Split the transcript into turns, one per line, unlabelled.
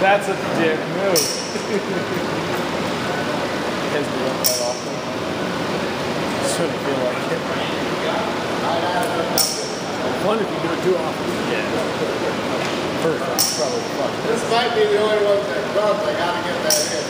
That's a dick move. Has to do quite often. Shouldn't feel like it. One if you do it too often. Yeah. First, probably fun.
This might be the only one that runs. I gotta get that in.